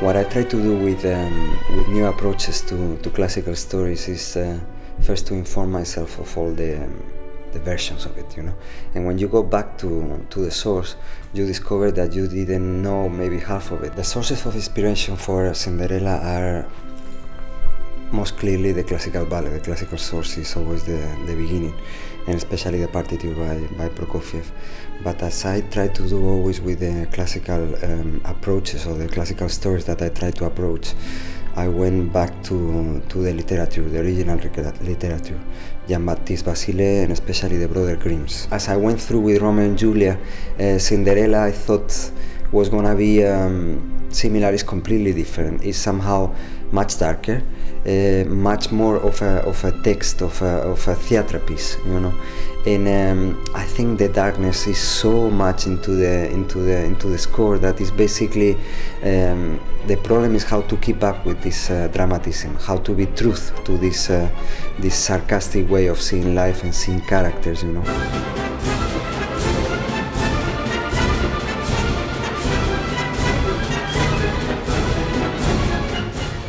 What I try to do with, um, with new approaches to, to classical stories is uh, first to inform myself of all the, um, the versions of it, you know. And when you go back to, to the source, you discover that you didn't know maybe half of it. The sources of inspiration for Cinderella are most clearly the classical ballet. The classical source is always the, the beginning, and especially the partiture by, by Prokofiev. But as I try to do always with the classical um, approaches or the classical stories that I try to approach, I went back to, to the literature, the original literature, Jean-Baptiste Basile and especially the Brother Grimms. As I went through with Romeo and Julia, uh, Cinderella I thought was gonna be um, similar, is completely different. It's somehow much darker, uh, much more of a, of a text, of a, of a theatre piece, you know. And um, I think the darkness is so much into the into the into the score that is basically um, the problem is how to keep up with this uh, dramatism, how to be truth to this uh, this sarcastic way of seeing life and seeing characters, you know.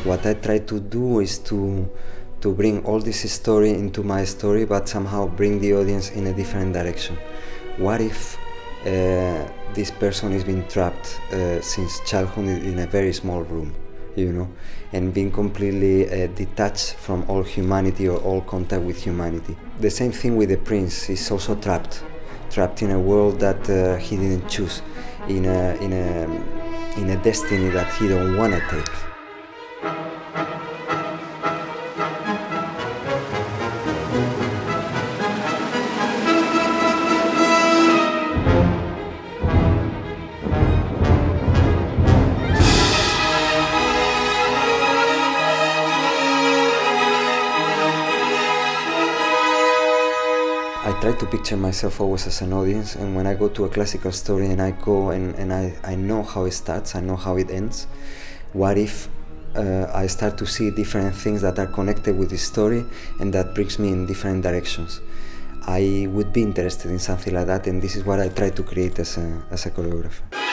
What I try to do is to to bring all this story into my story, but somehow bring the audience in a different direction. What if uh, this person is being trapped uh, since childhood in a very small room, you know, and being completely uh, detached from all humanity or all contact with humanity. The same thing with the prince. He's also trapped, trapped in a world that uh, he didn't choose, in a in a in a destiny that he don't want to take. Try to picture myself always as an audience and when I go to a classical story and I go and, and I, I know how it starts, I know how it ends, what if uh, I start to see different things that are connected with the story and that brings me in different directions. I would be interested in something like that and this is what I try to create as a, as a choreographer.